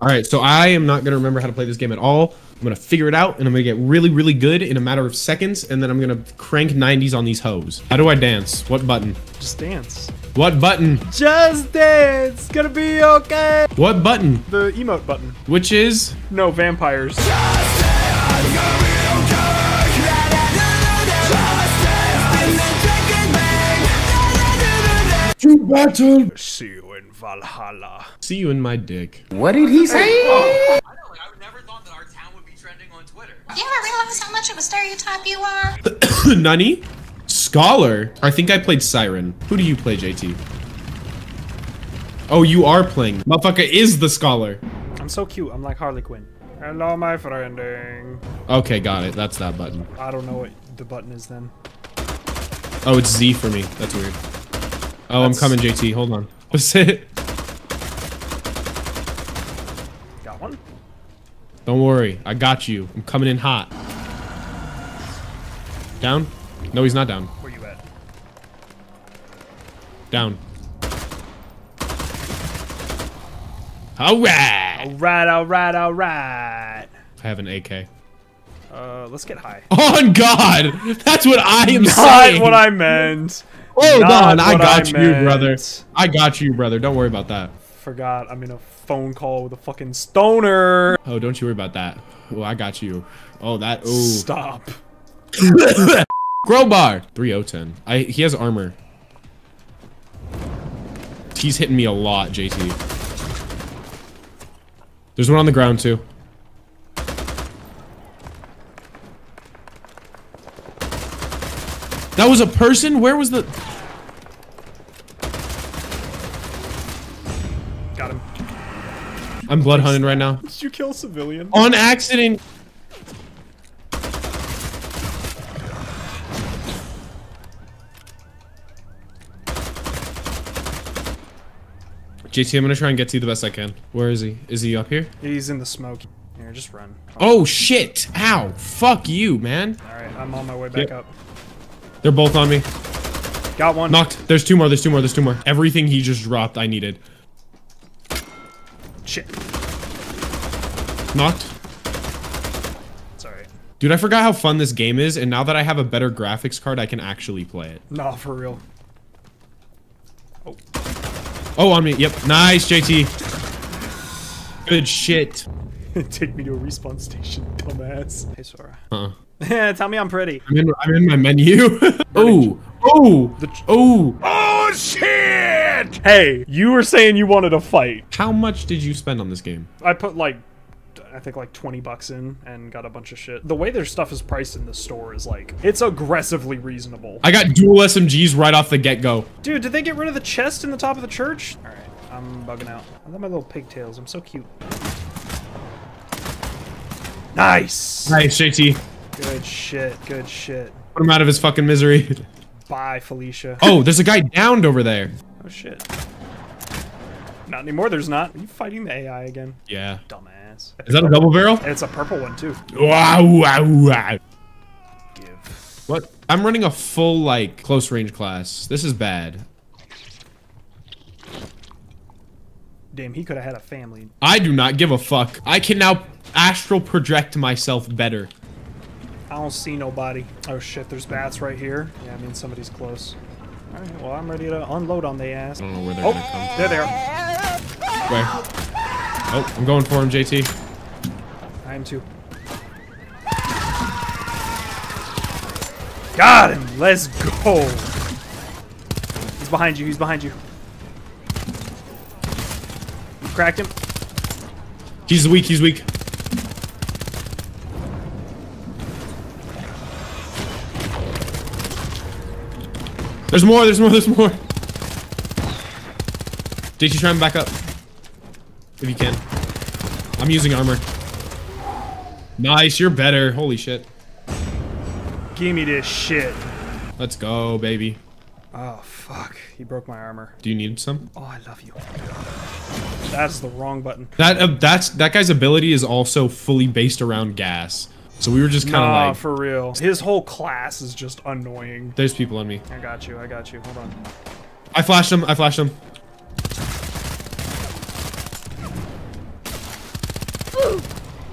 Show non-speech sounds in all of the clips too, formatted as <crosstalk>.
All right, so I am not gonna remember how to play this game at all. I'm gonna figure it out, and I'm gonna get really, really good in a matter of seconds, and then I'm gonna crank 90s on these hoes. How do I dance? What button? Just dance. What button? Just dance. Gonna be okay. What button? The emote button. Which is? No vampires. Battle. See you in Valhalla. See you in my dick. What did he say? I know, like, I never thought that our town would be trending on Twitter. You ever realize how much of a stereotype you are? <coughs> Nani? Scholar? I think I played Siren. Who do you play, JT? Oh, you are playing. Motherfucker is the scholar. I'm so cute. I'm like Harley Quinn. Hello, my friending. Okay, got it. That's that button. I don't know what the button is then. Oh, it's Z for me. That's weird. Oh, I'm That's- coming, JT. Hold on. <laughs> What's it? Got one. Don't worry. I got you. I'm coming in hot. Down? No, he's not down. Where you at? Down. Alright! All right, all right, all right. I have an AK. Uh, let's get high. <laughs> On God! That's what I am Not saying! what I meant. Hold Not on, I got I you, brother. I got you, brother. Don't worry about that. Forgot. I'm in a phone call with a fucking stoner. Oh, don't you worry about that. Oh, I got you. Oh, that. <laughs> Oh. Stop. Crowbar! 3010. I he has armor. He's hitting me a lot, JT. There's one on the ground too. That was a person? Where was the Got him. I'm blood hunting right now. Did you kill a civilian? On accident. JT, I'm gonna try and get to you the best I can. Where is he? Is he up here? He's in the smoke. Here, just run. Oh shit! Ow! Fuck you, man. All right, I'm on my way back Yep. up. They're both on me. Got one. Knocked. There's two more. There's two more. There's two more. Everything he just dropped, I needed. Shit. Knocked. It's alright. Dude, I forgot how fun this game is, and now that I have a better graphics card, I can actually play it. No, for real. Oh. Oh, on me. Yep. Nice, JT. Good shit. <laughs> Take me to a respawn station, dumbass. Hey, Sora. Uh-uh. Yeah, <laughs> tell me I'm pretty. I'm in, I'm in my menu. <laughs> oh, oh, oh. Oh shit! Hey, you were saying you wanted a fight. How much did you spend on this game? I put like, I think like 20 bucks in and got a bunch of shit. The way their stuff is priced in the store is like, it's aggressively reasonable. I got dual SMGs right off the get-go. Dude, did they get rid of the chest in the top of the church? All right, I'm bugging out. I love my little pigtails. I'm so cute. Nice. Nice, JT. Good shit. Good shit. Put him out of his fucking misery. Bye, Felicia. Oh, there's a guy downed over there. Oh shit. Not anymore. There's not. Are you fighting the AI again? Yeah. Dumbass. Is that a double barrel? And it's a purple one too. Wow, wow, wow. Give. What? I'm running a full, like, close range class. This is bad. Damn, he could have had a family. I do not give a fuck. I can now astral project myself better. I don't see nobody. Oh shit, there's bats right here. Yeah, I mean somebody's close. Alright, well I'm ready to unload on the ass. I don't know where they're Oh, gonna come there they are. Where? Oh, I'm going for him, JT. I am too. Got him! Let's go! He's behind you, he's behind you. You cracked him? He's weak, he's weak. There's more, there's more, there's more. JT, try and back up. If you can. I'm using armor. Nice, you're better. Holy shit. Give me this shit. Let's go, baby. Oh, fuck. He broke my armor. Do you need some? Oh, I love you. That's the wrong button. That uh, that's that guy's ability is also fully based around gas. So we were just kind of Nah, like, for real. His whole class is just annoying. there's people on me. I got you, I got you. Hold on. I flashed him. I flashed him.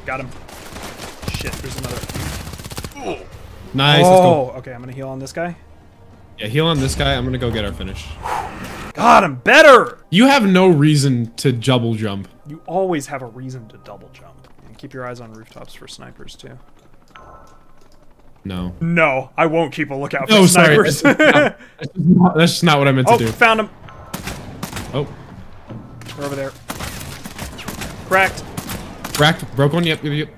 Got him. Shit, there's another. Nice. Let's go. Oh, okay, I'm gonna heal on this guy. Yeah, heal on this guy. I'm gonna go get our finish. God, I'm better! You have no reason to double jump. You always have a reason to double jump. Keep your eyes on rooftops for snipers, too. No. No, I won't keep a lookout for No, sorry. snipers. That's, not, that's just not- that's not what I meant to oh, do. found him. Oh, They're over there. Cracked. cracked. Broke one. Yep, yep, yep.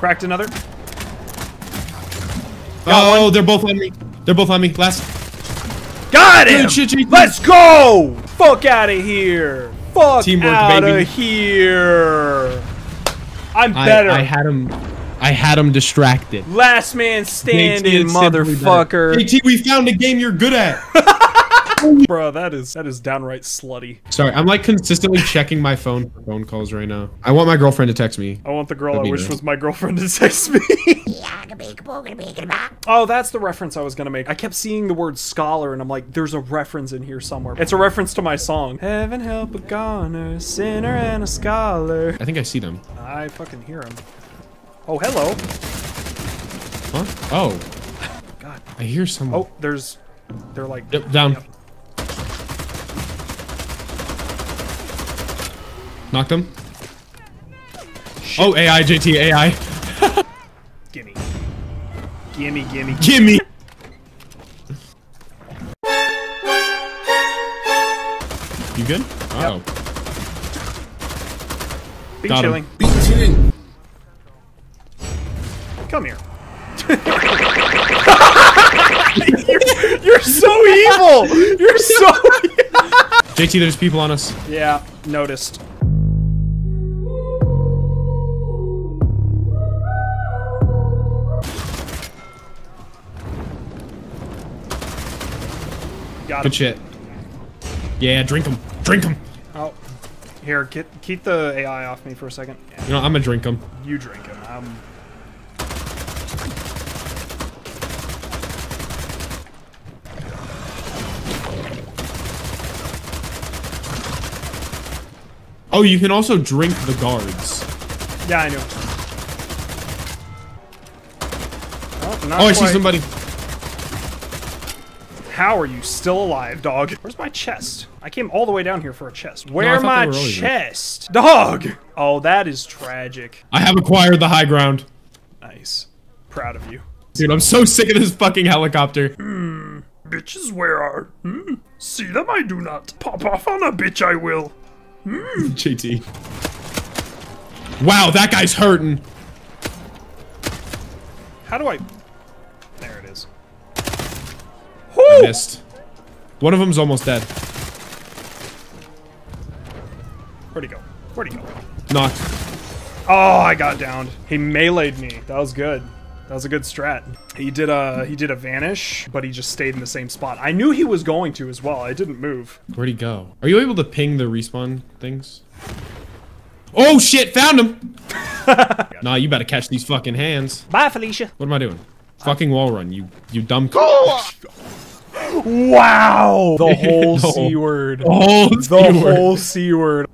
Cracked another. Oh, they're both on me. They're both on me. Last. Got him! Good shit, JT. Let's go! Fuck out of here! Fuck Teamwork, out baby. of here! I'm better. I had him. I had him distracted. Last man standing, JT is simply better. motherfucker. JT, we found a game you're good at. <laughs> Bro, that is that is downright slutty. Sorry, I'm like consistently checking my phone for phone calls right now. I want my girlfriend to text me. I want the girl I That'd be wish nice. was my girlfriend to text me. <laughs> oh, that's the reference I was gonna make. I kept seeing the word scholar, and I'm like, there's a reference in here somewhere. It's a reference to my song. Heaven help a goner, sinner and a scholar. I think I see them. I fucking hear them. Oh, hello. Huh? Oh. God. I hear someone. Oh, there's, they're like, Yep, down. Yep. Knocked him. Oh, AI, JT, AI. <laughs> gimme, gimme, gimme. Gimme. You good? Uh oh. Be Got him. chilling. Come here. you're, <laughs> you're so evil. You're so. <laughs> JT, there's people on us. yeah, noticed. Got him. Good shit. Yeah, drink them. Drink them. Oh, here, get keep the AI off me for a second. Yeah, You know, I'm gonna drink them. you drink him. Um, Oh, you can also drink the guards. yeah, I know. Oh, Oh, I see somebody. How are you still alive, dog? Where's my chest? I came all the way down here for a chest. Where thought my chest? Dog! Oh, that is tragic. I have acquired the high ground. Nice. Proud of you. Dude, I'm so sick of this fucking helicopter. Hmm. Bitches, where are? Hmm? See them I do not. Pop off on a bitch I will. Hmm. <laughs> JT. Wow, that guy's hurting. How do I... I missed. One of them's almost dead. Where'd he go? Where'd he go? Knocked. Oh, I got downed. He meleeed me. That was good. That was a good strat. He did a he did a vanish, but he just stayed in the same spot. I knew he was going to as well. I didn't move. Where'd he go? Are you able to ping the respawn things? Oh shit, found him! <laughs> nah, you better catch these fucking hands. Bye, Felicia. What am I doing? Fucking wall run, you you dumb. Wow. The <laughs> whole No. c word. Oh, The whole c word.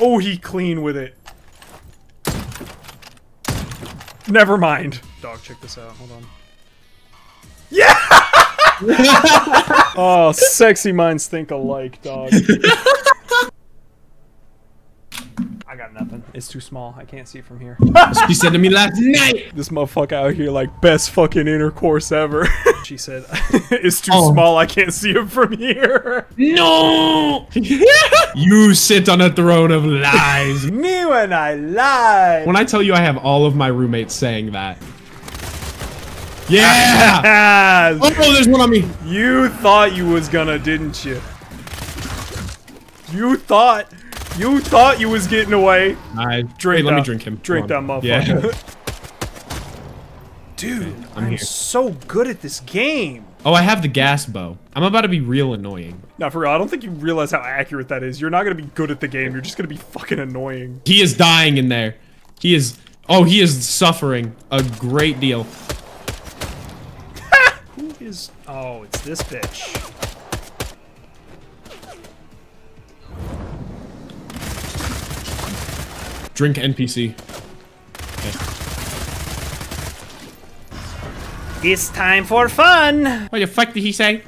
Oh, he clean with it. Never mind. Dog, check this out. Hold on. Yeah! <laughs> oh, sexy minds think alike, dog. <laughs> I got nothing. It's too small. I can't see from here. <laughs> She said to me last night. this motherfucker out here like best fucking intercourse ever. <laughs> she said, <laughs> "It's too Oh. small. I can't see him from here." No! you sit on a throne of lies. Me when I lie. When I tell you I have all of my roommates saying that. Yeah! Ah, Oh, there's one on me. you thought you was gonna, didn't you? You thought, you thought you was getting away. I Drink Wait, let me drink him. Drink that Come motherfucker. Yeah. <laughs> Dude, I'm I'm, here. so good at this game. Oh, I have the gas bow. I'm about to be real annoying. Now, for real, I don't think you realize how accurate that is. You're not gonna be good at the game. You're just gonna be fucking annoying. He is dying in there. He is. Oh, he is suffering a great deal. Who is? Oh, it's this bitch. Drink NPC. It's time for fun. What the fuck did he say?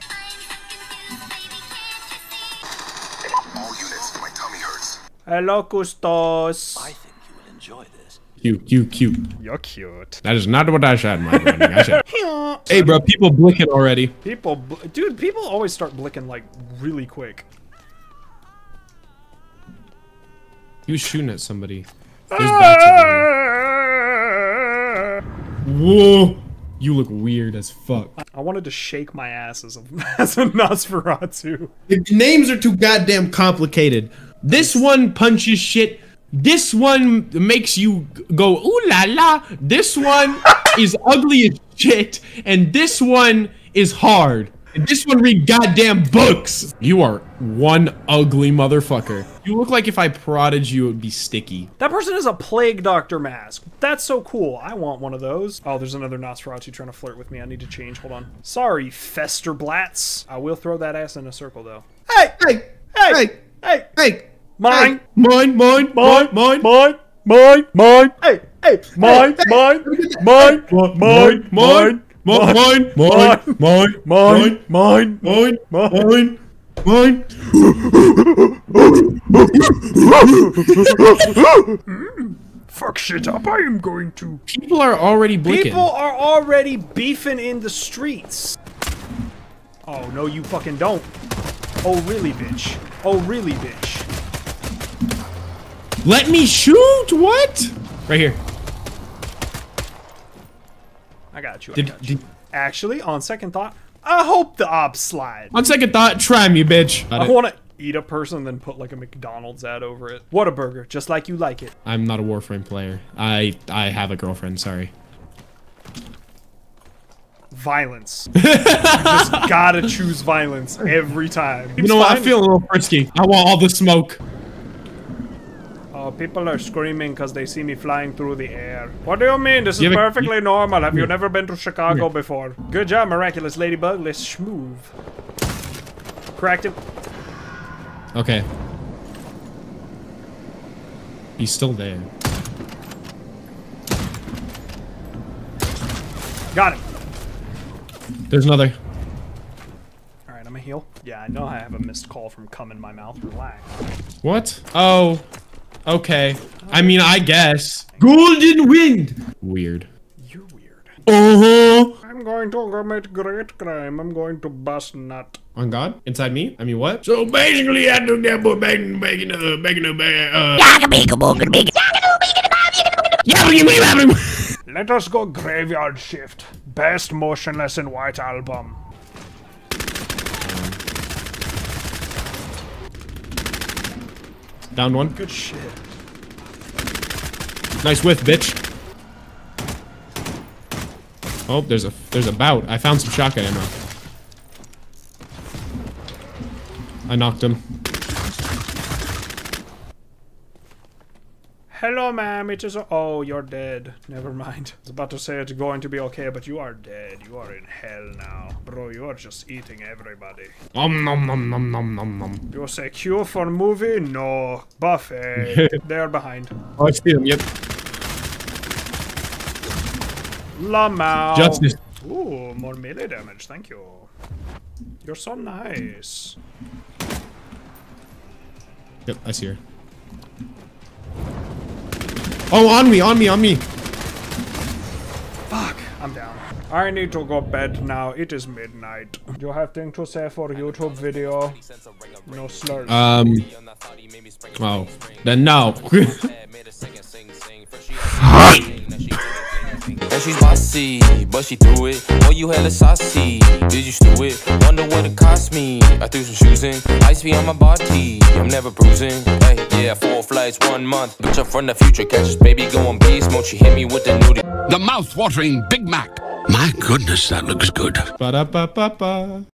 All units, my tummy hurts. Hello, Custos. I think you will enjoy this. Cute, cute, cute. You're cute. That is not what I said, my friend. I said, <laughs> hey, bro, people blinking already. People, bl- dude, people always start blicking like really quick. He was shooting at somebody. There's bats over here. Ah! Whoa. You look weird as fuck. I wanted to shake my ass as a, <laughs> as a Nosferatu. The names are too goddamn complicated. This one punches shit. This one makes you go ooh la la. This one <laughs> is ugly as shit, and this one is hard. And this one read goddamn books. You are one ugly motherfucker. You look like if I prodded you, it would be sticky. That person is a plague doctor mask. That's so cool. I want one of those. Oh, there's another Nosferatu trying to flirt with me. I need to change. Hold on. Sorry, Festerblats. I will throw that ass in a circle though. Hey, Hey, hey, hey, hey, hey, mine, hey. mine, mine, mine, mine, mine, mine, mine. Hey, hey, mine, mine, mine, mine, mine, mine, mine, mine, mine, mine, mine, mine. mine, mine, mine. <laughs> Fuck shit up. I am going to. People are already blinking. People are already beefing in the streets. Oh, no, you fucking don't. Oh, really, bitch? Oh, really, bitch? Let me shoot. What? Right here. I got you. I Did, got you. did, Actually, on second thought, I hope the ops slide. on second thought, try me, bitch. I don't want to eat a person and then put like a McDonald's ad over it. What a burger, just like you like it. I'm not a Warframe player. I I have a girlfriend. Sorry. Violence. <laughs> you just gotta choose violence every time. You know what? I feel a little frisky. I want all the smoke. Oh, people are screaming because they see me flying through the air. What do you mean? This is You have a- perfectly normal. Have you never been to Chicago before? Good job, miraculous ladybug. Let's schmoove. Cracked him. Okay. He's still there. Got him. There's another. All right, I'm a heal. Yeah, I know I have a missed call from cum in my mouth. Relax. What? Oh. Okay. I mean, I guess. Golden wind. Weird. You're weird. Uh huh. I'm going to commit great crime. I'm going to bust nut. On God? Inside me? I mean, what? So basically, I took that boy back and back in uh back in the bag. Uh. Let us go graveyard shift. Best motionless in white album. Down one. Good shit. Nice whiff, bitch. Oh, there's a there's a bout. I found some shotgun ammo. I knocked him. Hello, ma'am. It is. Oh, you're dead. Never mind. I was about to say it's going to be okay, but you are dead. You are in hell now. Bro, you are just eating everybody. Om nom nom nom nom nom nom. You say queue for movie? No. Buffet. <laughs> They're behind. Oh, I see him. Yep. Lamau. Justice. Ooh, more melee damage. Thank you. You're so nice. Yep, I see her. Oh, on me, on me, on me. Fuck. I'm down. I need to go bed now. It is midnight. Do you have thing to say for YouTube video? No slurs. Um. Oh, then no. <laughs> <laughs> And she's bossy, but she threw it. Oh, you hella saucy. Did you stew it? Wonder what it cost me. I threw some shoes in. Ice be on my body. I'm never bruising. Hey, yeah, four flights, one month. Bitch, I'm from the future. Catch this baby going beast mode. She hit me with the nudie. The mouth-watering Big Mac. My goodness, that looks good. Ba da ba ba ba.